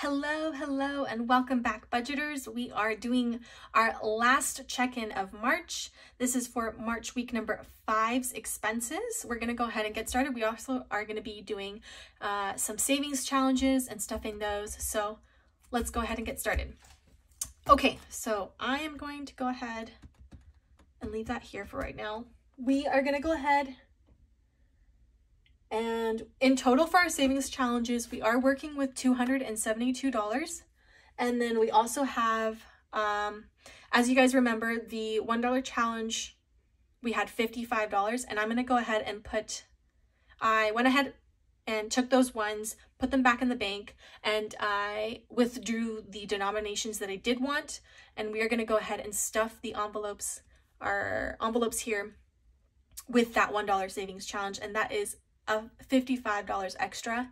Hello, hello, and welcome back, budgeters. We are doing our last check-in of March. This is for March week number five's expenses. We're gonna go ahead and get started. We also are gonna be doing uh, some savings challenges and stuffing those. So let's go ahead and get started. Okay, so I am going to go ahead and leave that here for right now. We are gonna go ahead and in total for our savings challenges, we are working with $272. And then we also have, um, as you guys remember, the $1 challenge, we had $55. And I'm going to go ahead and put, I went ahead and took those ones, put them back in the bank, and I withdrew the denominations that I did want. And we are going to go ahead and stuff the envelopes, our envelopes here with that $1 savings challenge. And that is of $55 extra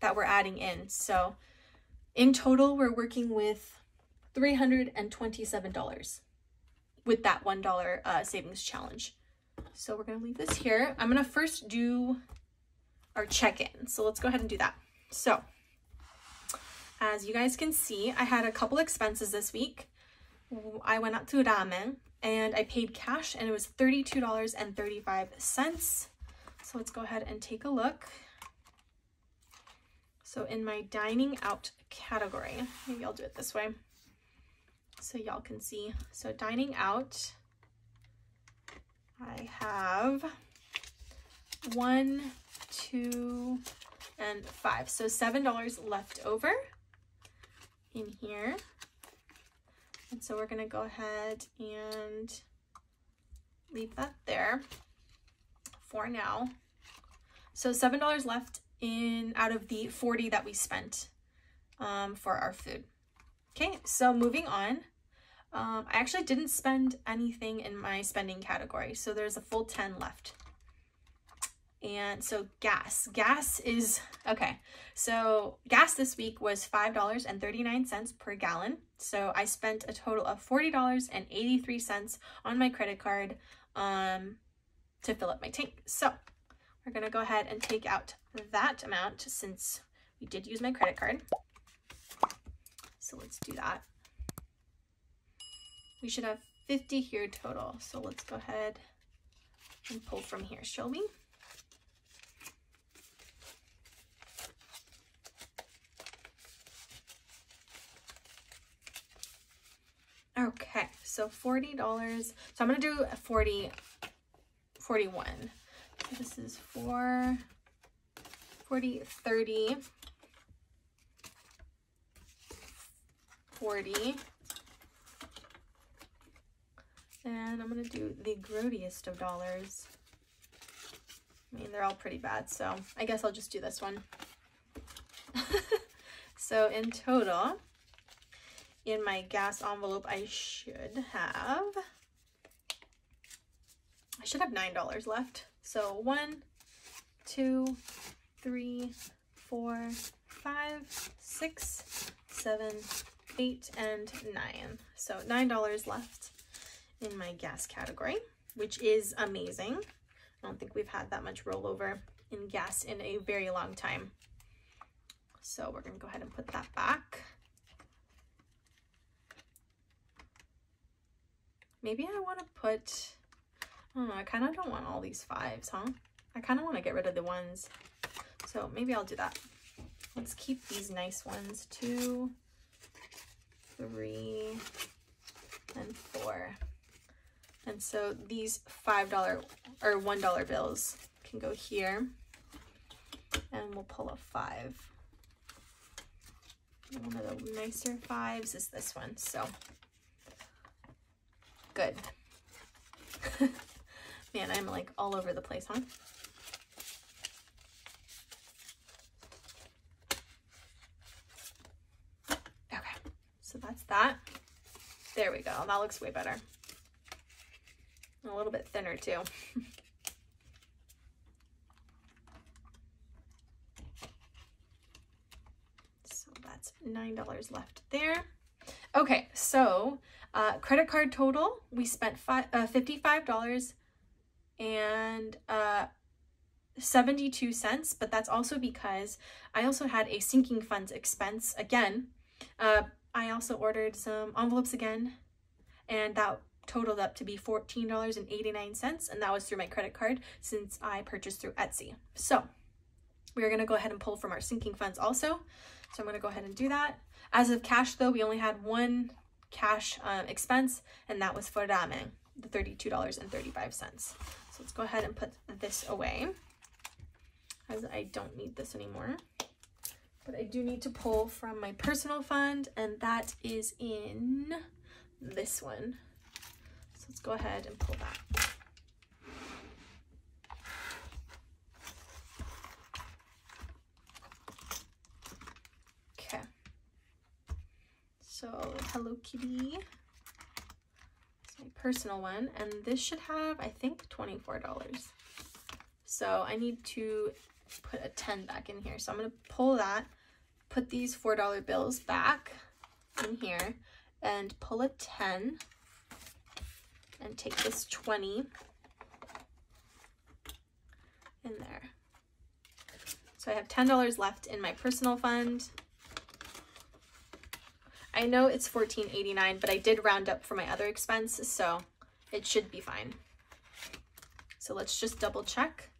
that we're adding in. So in total, we're working with $327 with that $1 uh, savings challenge. So we're going to leave this here. I'm going to first do our check-in. So let's go ahead and do that. So as you guys can see, I had a couple expenses this week. I went out to ramen and I paid cash and it was $32.35. So let's go ahead and take a look. So in my dining out category, maybe I'll do it this way so y'all can see. So dining out, I have one, two, and five. So $7 left over in here. And so we're gonna go ahead and leave that there for now. So $7 left in out of the 40 that we spent um, for our food. Okay, so moving on. Um, I actually didn't spend anything in my spending category, so there's a full 10 left. And so gas, gas is, okay, so gas this week was $5.39 per gallon. So I spent a total of $40.83 on my credit card. Um, to fill up my tank. So we're to go ahead and take out that amount since we did use my credit card. So let's do that. We should have 50 here total. So let's go ahead and pull from here, shall we? Okay, so $40. So I'm to do a 40 41. This is 4, 40, 30, 40. And I'm going to do the grodiest of dollars. I mean, they're all pretty bad, so I guess I'll just do this one. so in total, in my gas envelope, I should have I should have $9 left. So one, two, three, four, five, six, seven, eight, and nine. So $9 left in my gas category, which is amazing. I don't think we've had that much rollover in gas in a very long time. So we're gonna go ahead and put that back. Maybe I wanna put I don't know, I kind of don't want all these fives, huh? I kind of want to get rid of the ones. So maybe I'll do that. Let's keep these nice ones. Two, three, and four. And so these $5 or $1 bills can go here. And we'll pull a five. One of the nicer fives is this one. So good. Man, I'm like all over the place, huh? Okay, so that's that. There we go. That looks way better. A little bit thinner too. so that's $9 left there. Okay, so uh, credit card total, we spent uh, $55 and uh, 72 cents, but that's also because I also had a sinking funds expense again. Uh, I also ordered some envelopes again, and that totaled up to be $14.89, and that was through my credit card since I purchased through Etsy. So we are going to go ahead and pull from our sinking funds also. So I'm going to go ahead and do that. As of cash, though, we only had one cash um, expense, and that was for ramen, the $32.35. So let's go ahead and put this away as I don't need this anymore. But I do need to pull from my personal fund, and that is in this one. So let's go ahead and pull that. Okay. So Hello Kitty personal one, and this should have, I think, $24. So I need to put a 10 back in here. So I'm going to pull that, put these $4 bills back in here, and pull a 10 and take this 20 in there. So I have $10 left in my personal fund. I know it's $14.89, but I did round up for my other expense, so it should be fine. So let's just double check.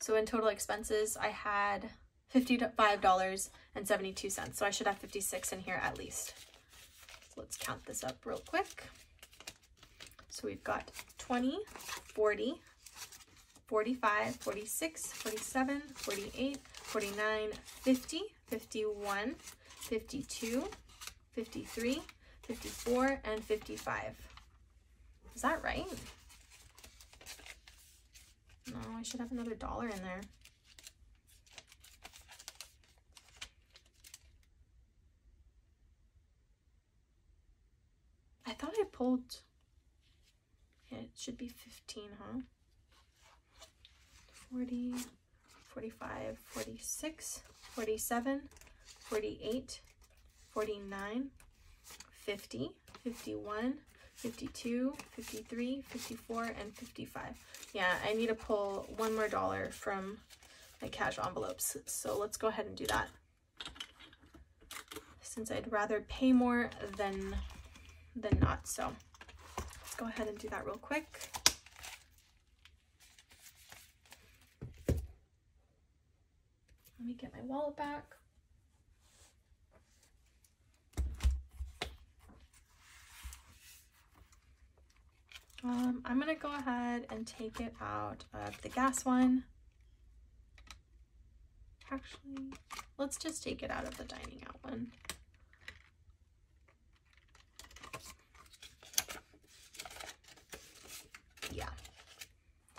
So in total expenses, I had $55.72. So I should have 56 in here at least. So let's count this up real quick. So we've got 20, 40, 45, 46, 47, 48, 49, 50, 51, 52, 53, 54, and 55. Is that right? No, I should have another dollar in there. I thought I pulled, yeah, it should be 15, huh? 40, 45, 46, 47, 48, 49, 50, 51, 52, 53, 54, and 55. Yeah, I need to pull one more dollar from my cash envelopes. So let's go ahead and do that. Since I'd rather pay more than, than not. So let's go ahead and do that real quick. Let me get my wallet back. Um, I'm going to go ahead and take it out of the gas one. Actually, let's just take it out of the dining out one. Yeah.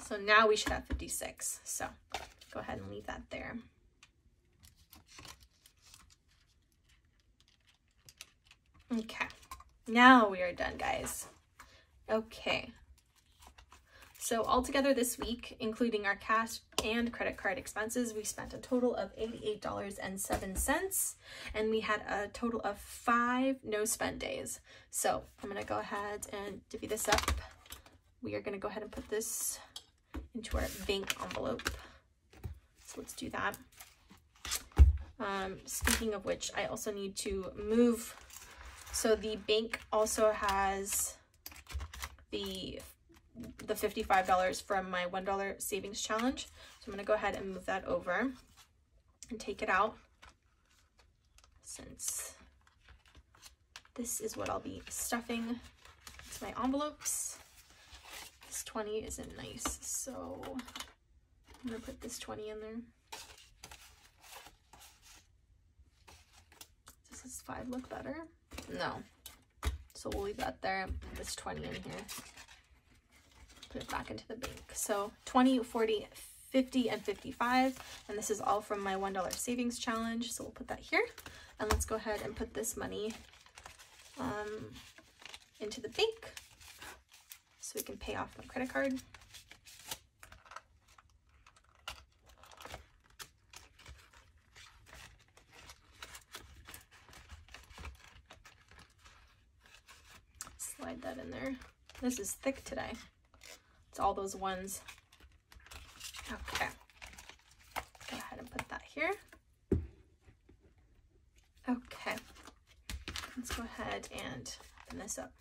So now we should have 56. So go ahead and leave that there. Okay, now we are done, guys. Okay. So altogether this week, including our cash and credit card expenses, we spent a total of $88.07 and we had a total of five no spend days. So I'm going to go ahead and divvy this up. We are going to go ahead and put this into our bank envelope. So let's do that. Um, speaking of which, I also need to move. So the bank also has the the $55 from my $1 savings challenge. So I'm going to go ahead and move that over and take it out since this is what I'll be stuffing into my envelopes. This 20 isn't nice, so I'm going to put this 20 in there. Does this 5 look better? No. So we'll leave that there. Put this 20 in here. Put it back into the bank. So 20, 40, 50, and 55. And this is all from my $1 savings challenge. So we'll put that here. And let's go ahead and put this money um, into the bank so we can pay off my credit card. slide that in there. This is thick today. It's all those ones. Okay. Go ahead and put that here. Okay. Let's go ahead and open this up.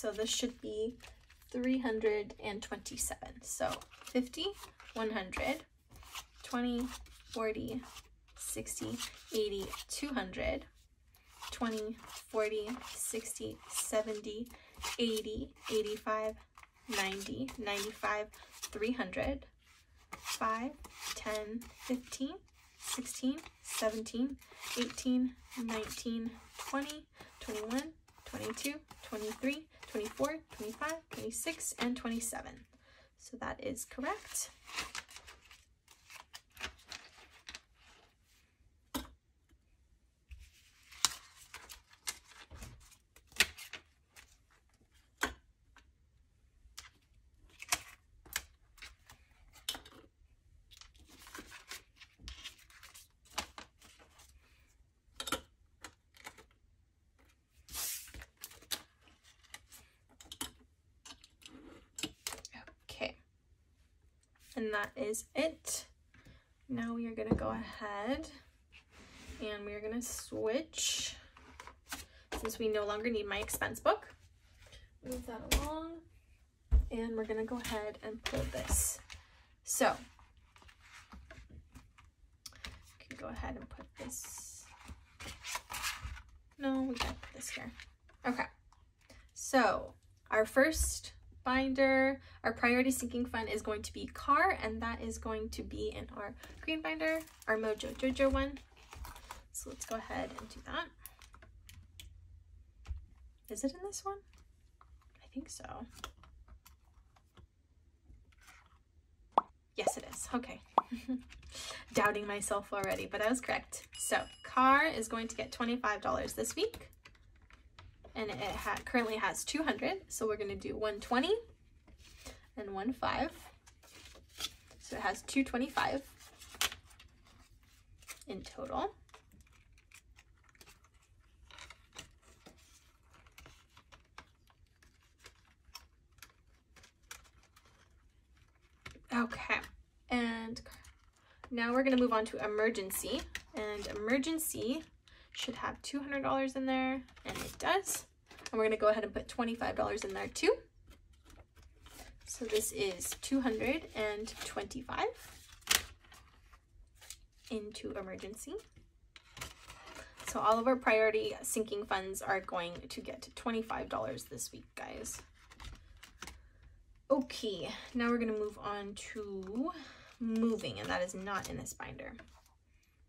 So this should be 327. So 50, 100, 20, 40, 60, 80, 200, 20, 40, 60, 70, 80, 85, 90, 95, 300, 5, 10, 15, 16, 17, 18, 19, 20, 21, 22, 23, 24, 25, 26, and 27. So that is correct. Okay. That is it. Now we are to go ahead and we are to switch since we no longer need my expense book. Move that along and we're to go ahead and pull this. So, can go ahead and put this. No, we got this here. Okay. So, our first binder, our priority sinking fund is going to be car, and that is going to be in our green binder, our Mojo Jojo one. So let's go ahead and do that. Is it in this one? I think so. Yes, it is. Okay. Doubting myself already, but I was correct. So car is going to get $25 this week and it ha currently has 200 so we're going to do 120 and 1 5 so it has 225 in total. Okay and now we're going to move on to emergency. And emergency should have $200 in there, and it does. And we're going to go ahead and put $25 in there too. So this is 225 into emergency. So all of our priority sinking funds are going to get $25 this week, guys. Okay, now we're going to move on to moving, and that is not in this binder.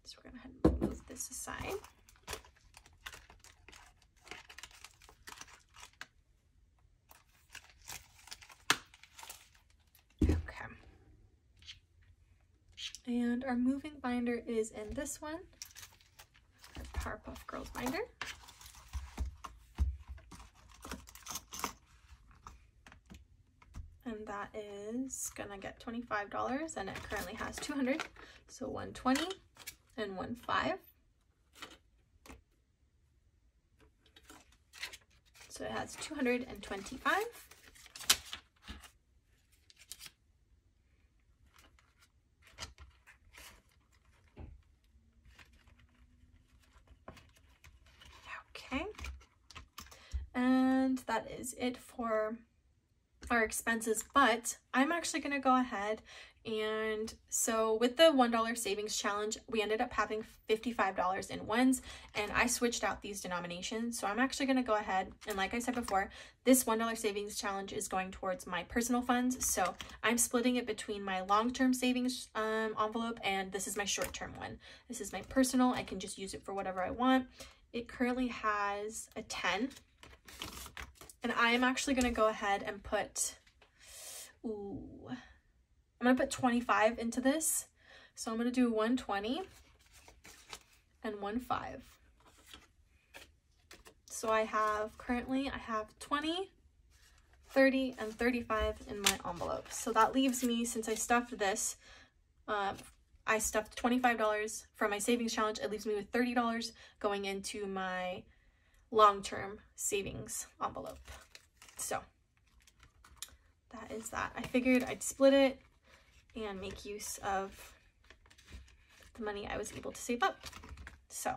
So we're going to move this aside. And our moving binder is in this one, our Powerpuff Girls binder. And that is gonna get $25 and it currently has 200. So 120 and 15. So it has 225. that it for our expenses, but I'm actually going to go ahead and so with the $1 savings challenge, we ended up having $55 in ones and I switched out these denominations. So I'm actually going to go ahead and like I said before, this $1 savings challenge is going towards my personal funds. So I'm splitting it between my long-term savings um, envelope and this is my short-term one. This is my personal. I can just use it for whatever I want. It currently has a 10 and I am actually going to go ahead and put, ooh, I'm going to put 25 into this. So I'm going to do 120 and 1 5. So I have currently, I have 20, 30, and 35 in my envelope. So that leaves me, since I stuffed this, uh, I stuffed $25 for my savings challenge. It leaves me with $30 going into my long-term savings envelope. So that is that. I figured I'd split it and make use of the money I was able to save up. So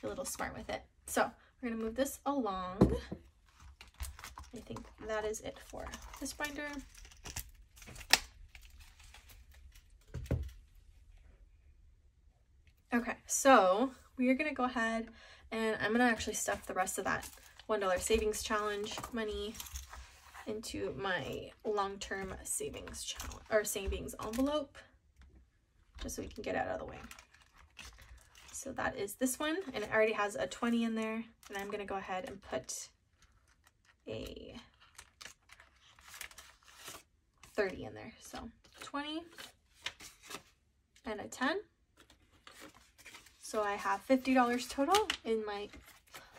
be a little smart with it. So we're gonna move this along. I think that is it for this binder. Okay, so we are gonna go ahead and I'm gonna actually stuff the rest of that $1 savings challenge money into my long-term savings challenge or savings envelope just so we can get out of the way. So that is this one and it already has a 20 in there and I'm gonna go ahead and put a 30 in there. So 20 and a 10. So I have $50 total in my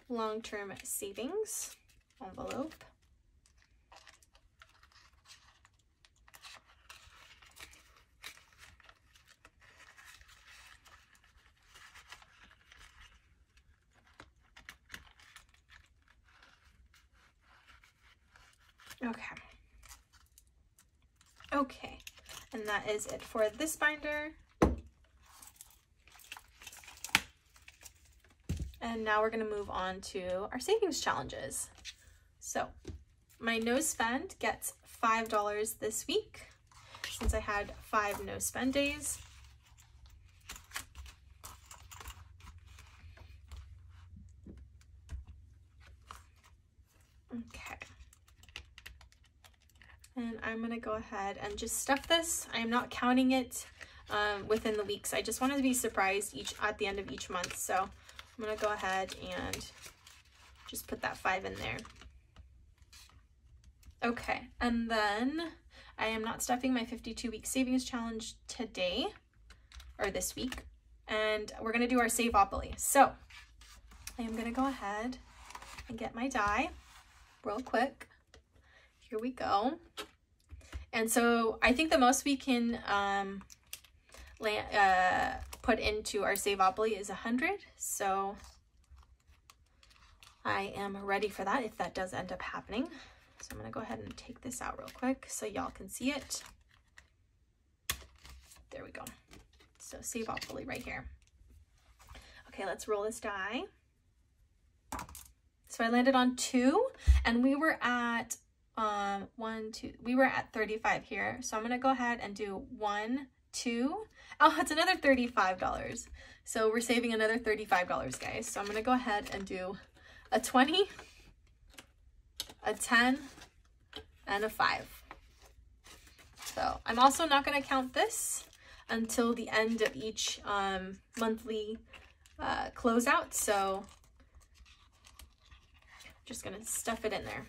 long-term savings envelope. Okay. Okay, and that is it for this binder. And now we're gonna move on to our savings challenges. So my no spend gets $5 this week since I had five no spend days. Okay. And I'm gonna go ahead and just stuff this. I am not counting it um, within the weeks. I just wanted to be surprised each at the end of each month. So I'm gonna go ahead and just put that five in there. Okay, and then I am not stuffing my 52 week savings challenge today or this week. And we're gonna do our Saveopoly. So I am gonna go ahead and get my die real quick. Here we go. And so I think the most we can um, land, uh, put into our Saveopoly is 100. So I am ready for that if that does end up happening. So I'm going to go ahead and take this out real quick so y'all can see it. There we go. So Saveopoly right here. Okay, let's roll this die. So I landed on two and we were at um, one, two, we were at 35 here. So I'm going to go ahead and do one, two. Oh, it's another $35. So we're saving another $35, guys. So I'm going to go ahead and do a 20, a 10, and a 5. So I'm also not going to count this until the end of each um, monthly uh, closeout. So I'm just going to stuff it in there.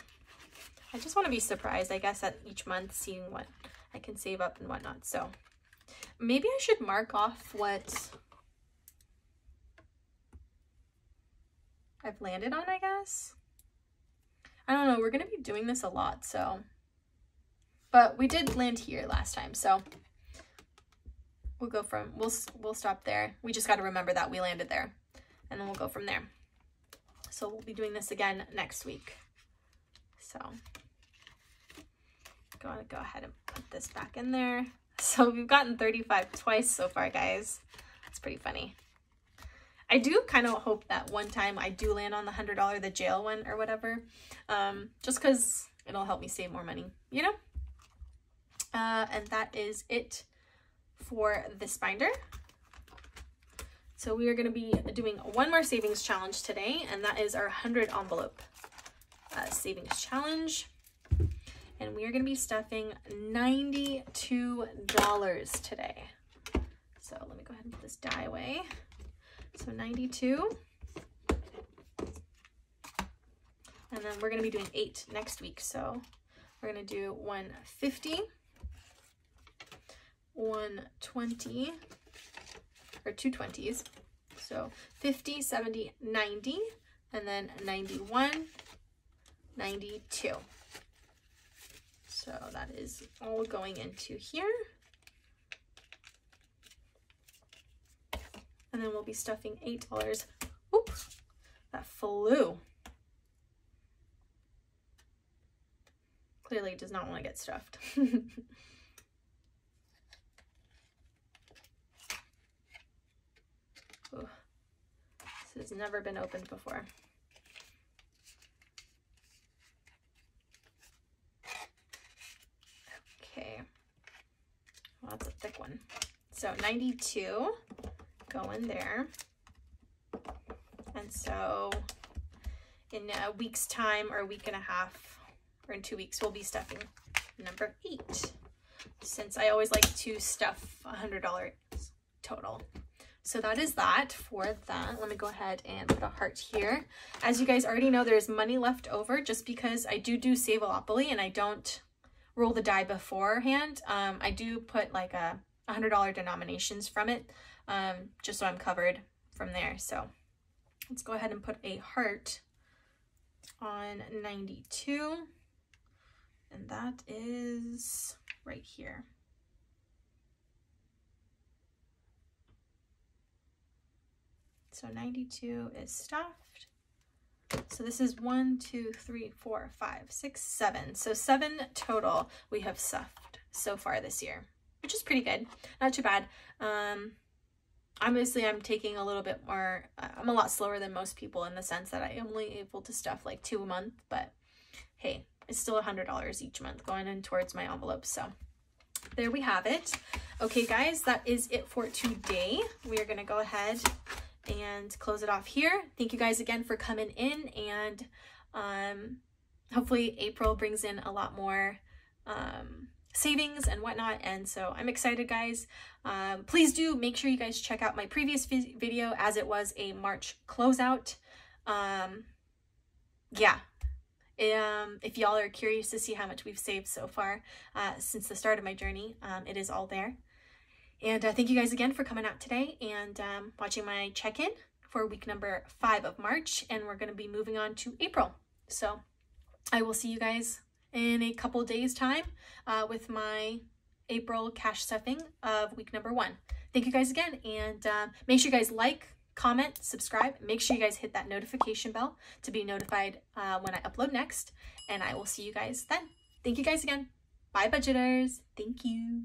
I just want to be surprised, I guess, at each month, seeing what I can save up and whatnot. So maybe I should mark off what I've landed on, I guess. I don't know. We're going to be doing this a lot, so. But we did land here last time, so we'll go from, we'll, we'll stop there. We just got to remember that we landed there, and then we'll go from there. So we'll be doing this again next week. So going to go ahead and put this back in there. So we've gotten 35 twice so far, guys. It's pretty funny. I do kind of hope that one time I do land on the $100, the jail one or whatever, um, just because it'll help me save more money, you know? Uh, and that is it for this binder. So we are going to be doing one more savings challenge today, and that is our 100 envelope uh, savings challenge and we are going to be stuffing $92 today. So let me go ahead and put this die away. So 92. And then we're going to be doing eight next week. So we're going to do 150, 120, or two 20s. So 50, 70, 90, and then 91, 92. So that is all going into here. And then we'll be stuffing $8. Oop, that flew. Clearly does not want to get stuffed. This has never been opened before. Okay. Well, that's a thick one. So 92 go in there. And so in a week's time or a week and a half or in two weeks, we'll be stuffing number eight since I always like to stuff a $100 total. So that is that for that. Let me go ahead and put a heart here. As you guys already know, there's money left over just because I do do Save-A-Lopoly and I don't roll the die beforehand. Um, I do put like a $100 denominations from it um, just so I'm covered from there. So let's go ahead and put a heart on 92 and that is right here. So 92 is stuffed. So this is one, two, three, four, five, six, seven. So seven total we have stuffed so far this year, which is pretty good. Not too bad. Um, obviously I'm taking a little bit more, I'm a lot slower than most people in the sense that I am only able to stuff like two a month, but hey, it's still a $100 each month going in towards my envelope. So there we have it. Okay, guys, that is it for today. We are going to go ahead and close it off here. Thank you guys again for coming in and um, hopefully April brings in a lot more um, savings and whatnot. And so I'm excited, guys. Um, please do make sure you guys check out my previous video as it was a March closeout. Um, yeah. Um, if y'all are curious to see how much we've saved so far uh, since the start of my journey, um, it is all there. And uh, thank you guys again for coming out today and um, watching my check-in for week number five of March. And we're going to be moving on to April. So I will see you guys in a couple days time uh, with my April cash stuffing of week number one. Thank you guys again. And uh, make sure you guys like, comment, subscribe. Make sure you guys hit that notification bell to be notified uh, when I upload next. And I will see you guys then. Thank you guys again. Bye, budgeters. Thank you.